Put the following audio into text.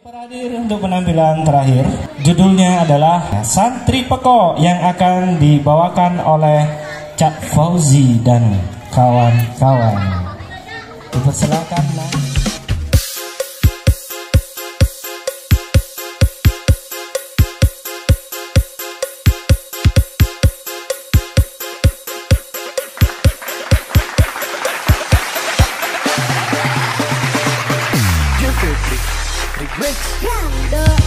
Hadir untuk penampilan terakhir, judulnya adalah Santri Peko yang akan dibawakan oleh Cak Fauzi dan kawan-kawan. Dipersilakan. Nah. Mix.